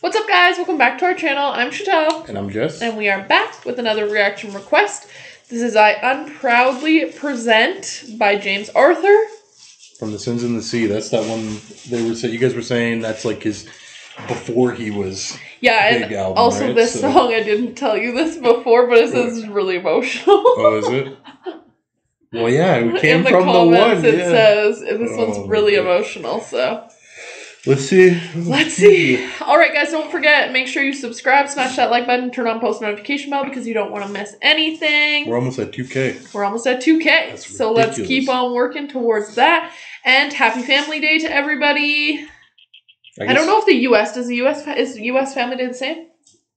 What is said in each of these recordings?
What's up, guys? Welcome back to our channel. I'm Chantel, And I'm Jess. and we are back with another reaction request. This is I Unproudly Present by James Arthur. From The Sins in the Sea. That's that one they were saying you guys were saying that's like his before he was Yeah, Big and album, also right? this So- song, I didn't tell you this before, but it says really emotional. Oh, is it? Well yeah, it came In the from the comments, one. it yeah. says this Oh, one's really emotional. So Let's see. let's see. All right, guys, don't forget. Make sure you subscribe, smash that like button, turn on post notification bell because you don't want to miss anything. We're almost at 2K. We're almost at 2K. That's so let's keep on working towards that. And happy Family Day to everybody. I, don't know if the US does the US is US Family Day the same?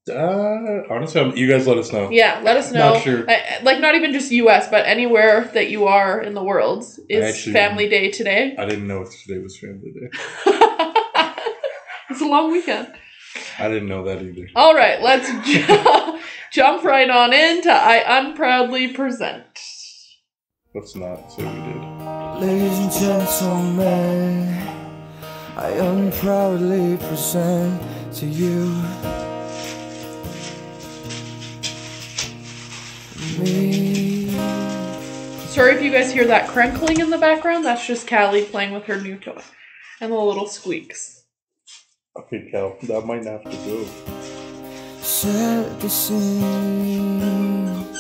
Uh, honestly, I'm- you guys let us know. Yeah, let us know. Not sure. I- I- like not even just US, but anywhere that you are in the world is actually- Family Day today. I didn't know if today was Family Day. it's a long weekend. I didn't know that either. All right, let's ju- jump right on into I Unproudly Present. Let's not say we did. Ladies and gentlemen, I unproudly present to you me. Sorry if you guys hear that crinkling in the background. That's just Callie playing with her new toy. And the little squeaks. Okay, Cal, that might have to go. Set the scene.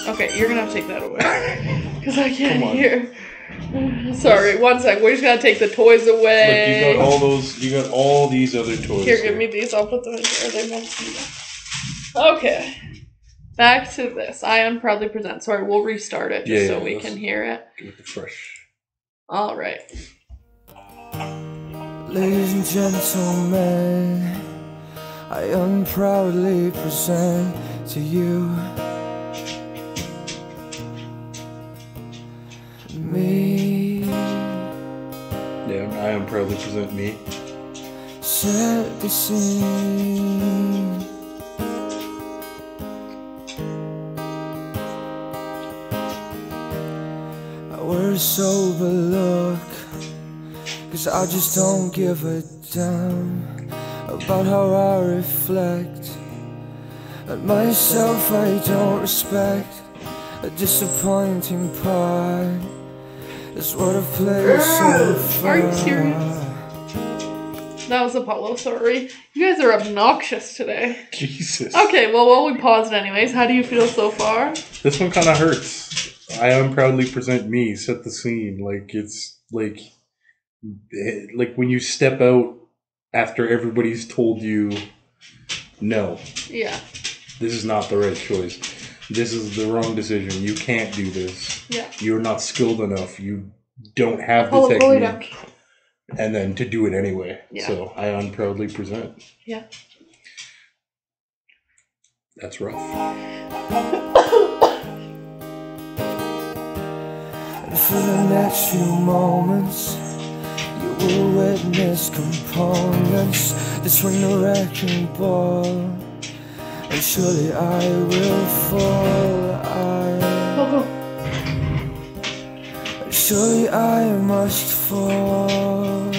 Okay, you're gonna have to take that away. Because I can't Come on. hear. Sorry, one sec. We just gotta take the toys Look, away. you got all those. You got all these other toys. Here, give me these. I'll put them in here. They won't see them. Okay. Back to this. I unproudly present. Sorry, we'll restart it just Yeah, so yeah, we let's- can hear it. Give it the fresh. All right. Ladies and gentlemen, I unproudly present to you me. Yeah, I am proudly present me. Set the scene. I wear a sober look, cause I just don't give a damn about how I reflect. At myself, I don't respect a disappointing part. Is what a place so far. Are you serious? That was Apollo. Sorry. You guys are obnoxious today. Jesus. Okay, well, while we paused it anyways, how do you feel so far? This one kind of hurts. I unproudly present me. Set the scene. Like it's like, like when you step out after everybody's told you, no, Yeah, this is not the right choice. This is the wrong decision. You can't do this. yeah. You're not skilled enough. You don't have the Apollo, pull it down. technique. And then to do it anyway. Yeah. So I unproudly present. Yeah. That's rough. And for the next few moments, you will witness components that swing the wrecking ball. And surely I will fall. I, Go, go. surely I must fall.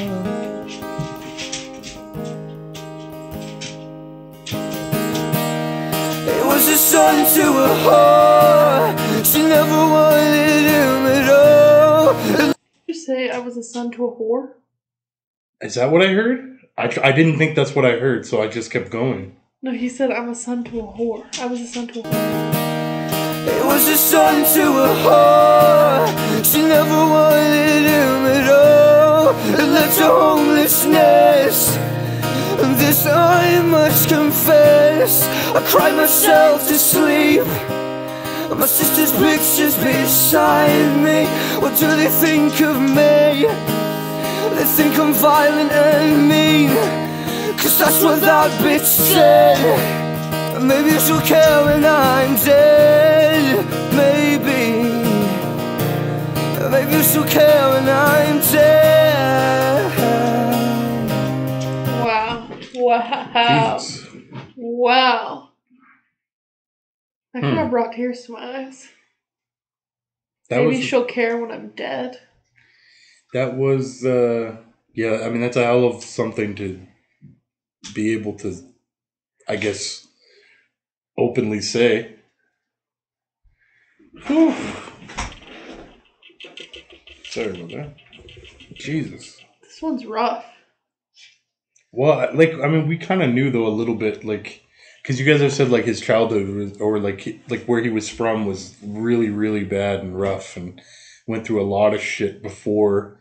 It was a son to a whore. She never wanted him at all. Did you say I was a son to a whore? Is that what I heard? I, I didn't think that's what I heard, so I just kept going. No, he said I'm a son to a whore. I was a son to a whore. It was a son to a whore. She never wanted him at all. It led to homelessness. And this I must confess. I cried myself to sleep. My sister's pictures beside me. What do they think of me? They think I'm violent and mean. Cause that's what that bitch said. Maybe she'll care when I'm dead. Maybe. Maybe she'll care when I'm dead. Wow. Wow. Jesus. Wow. I kind Hmm. of brought tears to my eyes. That Maybe was she'll care when I'm dead. That was uh yeah, I mean that's a hell of something to be able to I guess, openly say. Whew. Sorry about that. Jesus. This one's rough. Well, like I mean, we kind of knew though a little bit, like, because you guys have said like his childhood was, or like like where he was from was really really bad and rough, and went through a lot of shit before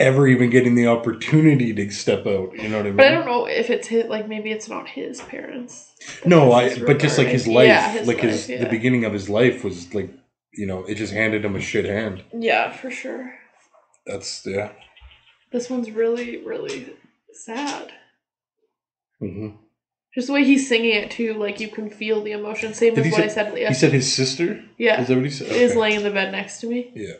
ever even getting the opportunity to step out. You know what I mean? But I don't know if it's his, like, maybe it's not his parents. No, I. But just like his life. Yeah, his like his life, the beginning of his life was like, you know, it just handed him a shit hand. Yeah, for sure. That's yeah. This one's really, really sad. hmm Just the way he's singing it too, like you can feel the emotion. Same Did as what say- I said. Yeah, He said his sister. yeah, Is that what he said? is laying in the bed next to me. Yeah.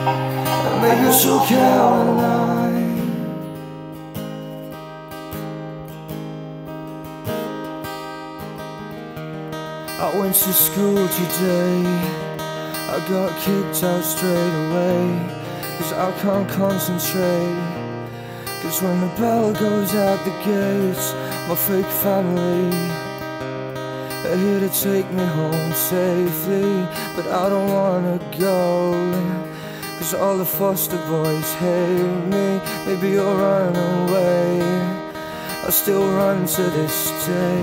You so Caroline. I went to school today. I got kicked out straight away. Cause I can't concentrate. Cause when the bell goes out the gates, my fake family They're here to take me home safely. But I don't wanna go. Cause all the foster boys hate me. Maybe you'll run away. I still run to this day.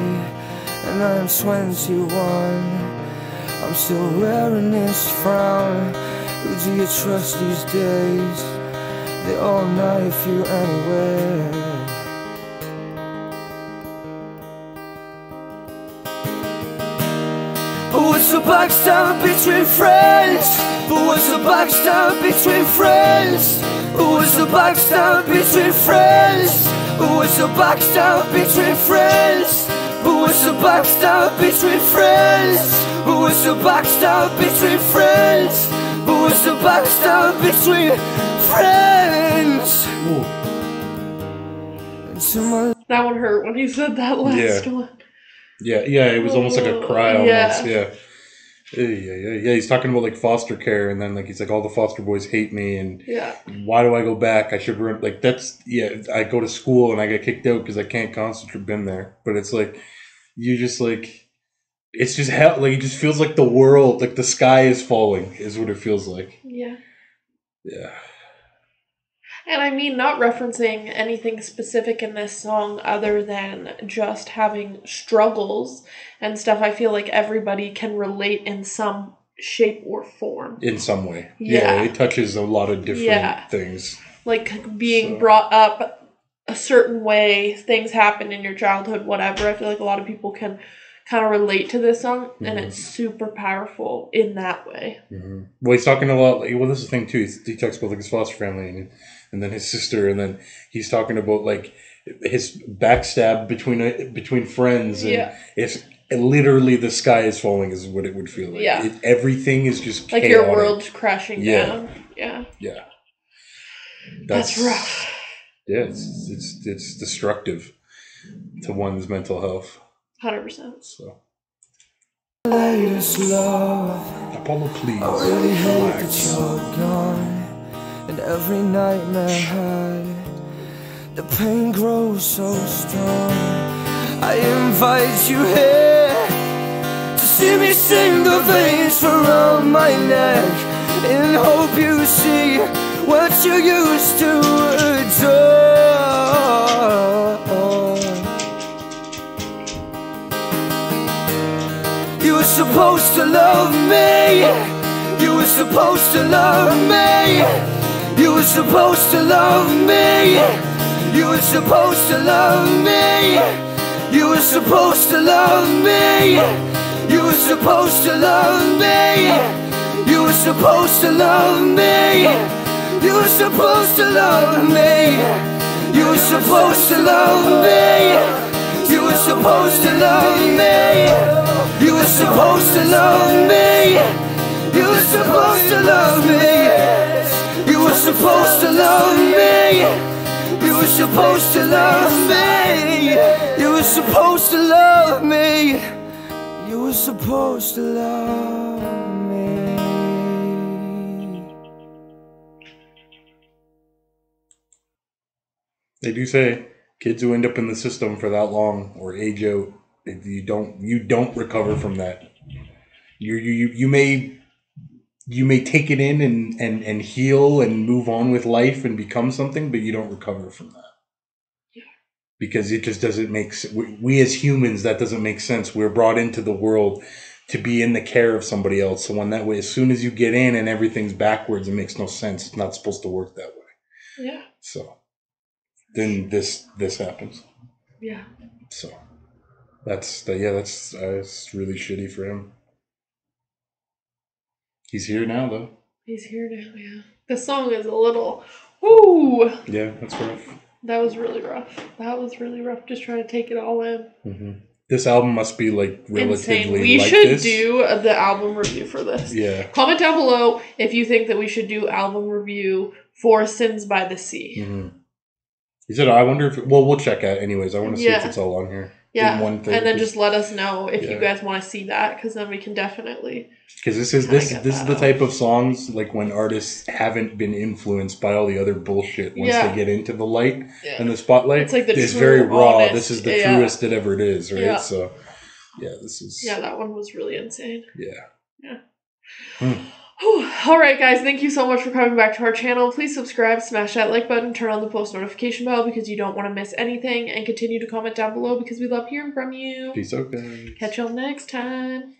And I'm 21. I'm still wearing this frown. Who do you trust these days? They all knife you anyway. But what's the backstab between friends? But what's the backstab between friends? But what's the backstab between friends? But what's the backstab between friends? But what's the backstab between friends? But what's the backstab between friends? But what's the backstab between friends? That one hurt when he said that last Yeah. one. Yeah, yeah, it was almost like a cry Oh, almost. Yeah. Yeah, yeah, yeah, yeah. He's talking about like foster care, and then like he's like, all the foster boys hate me, and Yeah, why do I go back? I should run. Like that's yeah. I go to school and I get kicked out because I can't concentrate. Been there, but it's like you just like it's just hell. Like it just feels like the world, like the sky is falling, is what it feels like. yeah. Yeah. And I mean, not referencing anything specific in this song other than just having struggles and stuff. I feel like everybody can relate in some shape or form. In some way, yeah. Yeah. it touches a lot of different Yeah. things. Like being So- brought up a certain way, things happen in your childhood, whatever. I feel like a lot of people can kind of relate to this song, and Mhm. it's super powerful in that way. hmm Well, he's talking a lot. Like, well, this is the thing too. He talks about like his foster family and and then his sister, and then he's talking about like his backstab between uh, between friends. And Yeah. it's literally the sky is falling, is what it would feel like. Yeah. It, everything is just Like your chaotic. world's crashing Yeah. down. Yeah. Yeah, That's, rough. Yeah, it's it's it's destructive to one's mental health. 100%. So, latest love. Apollo, please. I really hate that you're gone And every nightmare I The pain grows so strong I invite you here To see me sing the veins around my neck In hope you see What you used to adore You were supposed to love me. You were supposed to love me. You were supposed to love me. You were supposed to love me. You were supposed to love me. You were supposed to love me. You were supposed to love me. You were supposed to love me. You were supposed to love me. You were supposed to love me. You were supposed to love me. You were supposed to love me. Supposed to love me. You were supposed to love me. You were supposed to love me. You were supposed to love me. They do say Kids who end up in the system for that long or age out, you don't you don't recover from that. You you, you may you may take it in and, and, and heal and move on with life and become something, but you don't recover from that. Yeah. Because it just doesn't make sense. We, we as humans, that doesn't make sense. We're brought into the world to be in the care of somebody else. So when that way, as soon as you get in and everything's backwards, it makes no sense. It's not supposed to work that way. Yeah. So then this this happens. Yeah. So that's the, yeah, that's uh, it's really shitty for him. He's here now though. He's here now, yeah. The song is a little whoo Yeah, that's rough. that was really rough. That was really rough just trying to take it all in. hmm This album must be like relatively Insane. We like should this. do the album review for this. Yeah. Comment down below if you think that we should do album review for Sins by the Sea. hmm He said, "I wonder if well, we'll check out anyways. I want to see if it's all on here Yeah. in one thing, and then just let us know if you guys want to see that because then we can definitely because this is this this is the out. type of songs like when artists haven't been influenced by all the other bullshit once Yeah. they get into the light yeah. and the spotlight. It's like the it's very raw. honest- this is the yeah. truest it ever is, right? Yeah. So yeah, this is yeah, that one was really insane. Yeah. Yeah. Hmm. Whew. All right, guys, thank you so much for coming back to our channel. Please subscribe, smash that like button, turn on the post notification bell because you don't want to miss anything, and continue to comment down below because we love hearing from you. Peace out, guys. Catch y'all next time.